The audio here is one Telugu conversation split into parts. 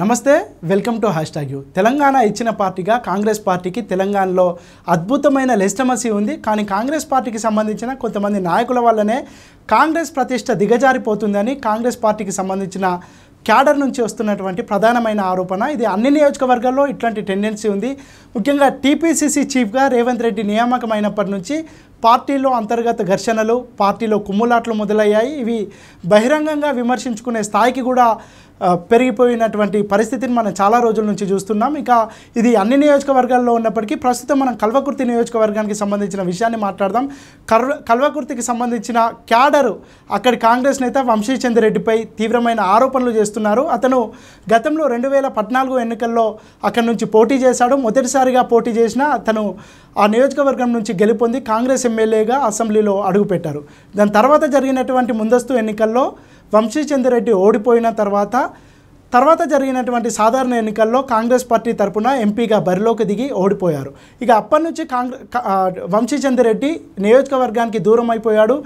నమస్తే welcome to hashtag U. Telangana ఇచ్చిన పార్టీగా కాంగ్రెస్ పార్టీకి తెలంగాణలో అద్భుతమైన లెస్టమసీ ఉంది. కానీ కాంగ్రెస్ పార్టీకి సంబంధించిన కొంతమంది నాయకుల వల్లనే కాంగ్రెస్ ప్రతిష్ట దిగజారిపోతుందని కాంగ్రెస్ పార్టీకి సంబంధించిన క్యాడర్ నుంచి వస్తున్నటువంటి ప్రధానమైన ఆరోపణ. ఇది అన్ని నియోజకవర్గాల్లో ఇట్లాంటి టెండెన్సీ ఉంది. ముఖ్యంగా టీపీసీసీ చీఫ్గా రేవంత్ రెడ్డి నియామకమైనప్పటి నుంచి పార్టీలో అంతర్గత ఘర్షణలు పార్టీలో కుమ్ములాట్లు మొదలయ్యాయి. ఇవి బహిరంగంగా విమర్శించుకునే స్థాయికి కూడా పెరిగిపోయినటువంటి పరిస్థితిని మనం చాలా రోజుల నుంచి చూస్తున్నాం. ఇక ఇది అన్ని నియోజకవర్గాల్లో ఉన్నప్పటికీ ప్రస్తుతం మనం కల్వకుర్తి నియోజకవర్గానికి సంబంధించిన విషయాన్ని మాట్లాడదాం. కల్వ కల్వకుర్తికి సంబంధించిన క్యాడరు అక్కడి కాంగ్రెస్ నేత వంశీచంద్ర రెడ్డిపై తీవ్రమైన ఆరోపణలు చేస్తున్నారు. అతను గతంలో రెండు వేల పద్నాలుగు ఎన్నికల్లో అక్కడి నుంచి పోటీ చేశాడు. మొదటిసారిగా పోటీ చేసిన అతను ఆ నియోజకవర్గం నుంచి గెలుపొంది కాంగ్రెస్ ఎమ్మెల్యేగా అసెంబ్లీలో అడుగుపెట్టారు. దాని తర్వాత జరిగినటువంటి ముందస్తు ఎన్నికల్లో వంశీచంద్రెడ్డి ఓడిపోయిన తర్వాత తర్వాత జరిగినటువంటి సాధారణ ఎన్నికల్లో కాంగ్రెస్ పార్టీ తరపున ఎంపీగా బరిలోకి దిగి ఓడిపోయారు. ఇక అప్పటి నుంచి కాంగ్రెస్ వంశీచంద్ర రెడ్డి నియోజకవర్గానికి దూరం అయిపోయాడు.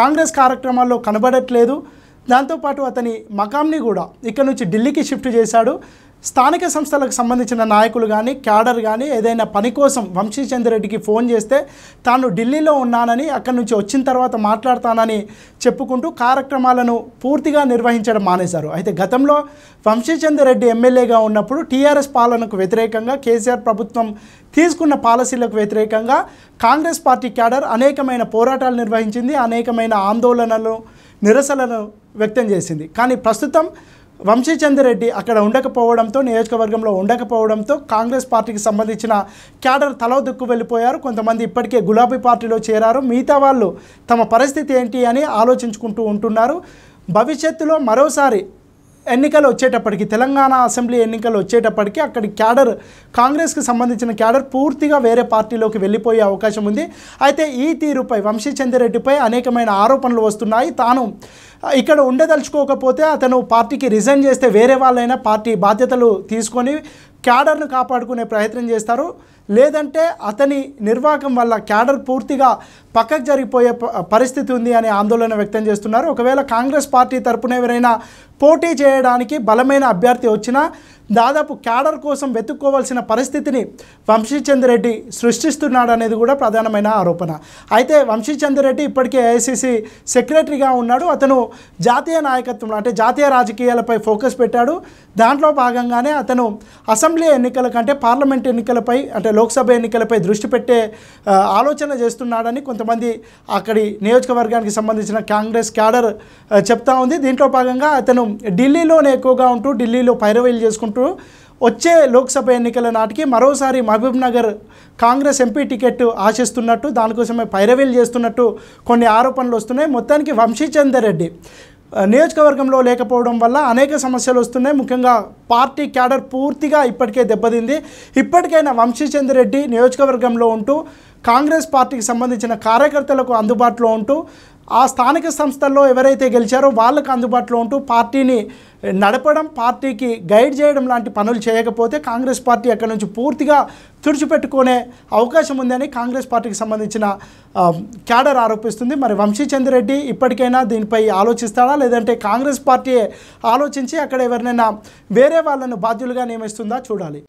కాంగ్రెస్ కార్యక్రమాల్లో కనబడట్లేదు. దాంతోపాటు అతని మకాంని కూడా ఇక్కడ నుంచి ఢిల్లీకి షిఫ్ట్ చేశాడు. స్థానిక సంస్థలకు సంబంధించిన నాయకులు కానీ క్యాడర్ కానీ ఏదైనా పని కోసం వంశీచంద్రెడ్డికి ఫోన్ చేస్తే తాను ఢిల్లీలో ఉన్నానని అక్కడి నుంచి వచ్చిన తర్వాత మాట్లాడతానని చెప్పుకుంటూ కార్యక్రమాలను పూర్తిగా నిర్వహించడం మానేశారు. అయితే గతంలో వంశీచంద్రెడ్డి ఎమ్మెల్యేగా ఉన్నప్పుడు టీఆర్ఎస్ పాలనకు వ్యతిరేకంగా కేసీఆర్ ప్రభుత్వం తీసుకున్న పాలసీలకు వ్యతిరేకంగా కాంగ్రెస్ పార్టీ క్యాడర్ అనేకమైన పోరాటాలు నిర్వహించింది అనేకమైన ఆందోళనలు నిరసనలను వ్యక్తం చేసింది. కానీ ప్రస్తుతం వంశీచంద్ర రెడ్డి అక్కడ ఉండకపోవడంతో నియోజకవర్గంలో ఉండకపోవడంతో కాంగ్రెస్ పార్టీకి సంబంధించిన క్యాడర్ తలవదుక్కు వెళ్ళిపోయారు. కొంతమంది ఇప్పటికే గులాబీ పార్టీలో చేరారు. మిగతా వాళ్ళు తమ పరిస్థితి ఏంటి అని ఆలోచించుకుంటూ ఉంటున్నారు. భవిష్యత్తులో మరోసారి ఎన్నికలు వచ్చేటప్పటికి తెలంగాణ అసెంబ్లీ ఎన్నికలు వచ్చేటప్పటికి అక్కడి క్యాడర్ కాంగ్రెస్కి సంబంధించిన క్యాడర్ పూర్తిగా వేరే పార్టీలోకి వెళ్ళిపోయే అవకాశం ఉంది. అయితే ఈ తీరుపై వంశీచంద్రెడ్డిపై అనేకమైన ఆరోపణలు వస్తున్నాయి. తాను ఇక్కడ ఉండదలుచుకోకపోతే అతను పార్టీకి రిజైన్ చేస్తే వేరే వాళ్ళైనా పార్టీ బాధ్యతలు తీసుకొని క్యాడర్ను కాపాడుకునే ప్రయత్నం చేస్తారు. లేదంటే అతని నిర్వాహకం వల్ల క్యాడర్ పూర్తిగా పక్కకు జరిగిపోయే ప- పరిస్థితి ఉంది అనే ఆందోళన వ్యక్తం చేస్తున్నారు. ఒకవేళ కాంగ్రెస్ పార్టీ తరపున ఎవరైనా పోటీ చేయడానికి బలమైన అభ్యర్థి వచ్చినా దాదాపు క్యాడర్ కోసం వెతుక్కోవాల్సిన పరిస్థితిని వంశీచంద్ రెడ్డి సృష్టిస్తున్నాడు అనేది కూడా ప్రధానమైన ఆరోపణ. అయితే వంశీచంద్ర రెడ్డి ఇప్పటికే ఏఐసిసి సెక్రటరీగా ఉన్నాడు. అతను జాతీయ నాయకత్వంలో అంటే జాతీయ రాజకీయాలపై ఫోకస్ పెట్టాడు. దాంట్లో భాగంగానే అతను అసెంబ్లీ ఎన్నికల కంటే పార్లమెంట్ ఎన్నికలపై అంటే లోక్సభ ఎన్నికలపై దృష్టి పెట్టే ఆలోచన చేస్తున్నాడని కొంతమంది అక్కడి నియోజకవర్గానికి సంబంధించిన కాంగ్రెస్ క్యాడర్ చెప్తా ఉంది. దీంట్లో భాగంగా అతను ఢిల్లీలోనే ఎక్కువగా ఉంటూ ఢిల్లీలో పైరవీలు చేసుకుంటూ వచ్చే లోక్సభ ఎన్నికల నాటికి మరోసారి Mahabubnagar Congress MP ticket ఆశిస్తున్నట్టు దానికోసమే పైరవీలు చేస్తున్నట్టు కొన్ని ఆరోపణలు వస్తున్నాయి. మొత్తానికి వంశీచందర్ రెడ్డి నియోజకవర్గంలో లేకపోవడం వల్ల అనేక సమస్యలు వస్తున్నాయి. ముఖ్యంగా పార్టీ క్యాడర్ పూర్తిగా ఇప్పటికే దెబ్బతింది. ఇప్పటికైనా వంశీచందర్ రెడ్డి నియోజకవర్గంలో ఉంటూ కాంగ్రెస్ పార్టీకి సంబంధించిన కార్యకర్తలకు అందుబాటులో ఉంటూ ఆ స్థానిక సంస్థల్లో ఎవరైతే గెలిచారో వాళ్ళకు అందుబాటులో ఉంటూ పార్టీని నడపడం పార్టీకి గైడ్ చేయడం లాంటి పనులు చేయకపోతే కాంగ్రెస్ పార్టీ అక్కడ నుంచి పూర్తిగా తుడిచిపెట్టుకునే అవకాశం ఉందని కాంగ్రెస్ పార్టీకి సంబంధించిన క్యాడర్ ఆరోపిస్తుంది. మరి వంశీచంద్ర రెడ్డి ఇప్పటికైనా దీనిపై ఆలోచిస్తాడా? లేదంటే కాంగ్రెస్ పార్టీ ఆలోచించి అక్కడ ఎవరినైనా వేరే వాళ్ళను బాధ్యులుగా నియమిస్తుందా? చూడాలి.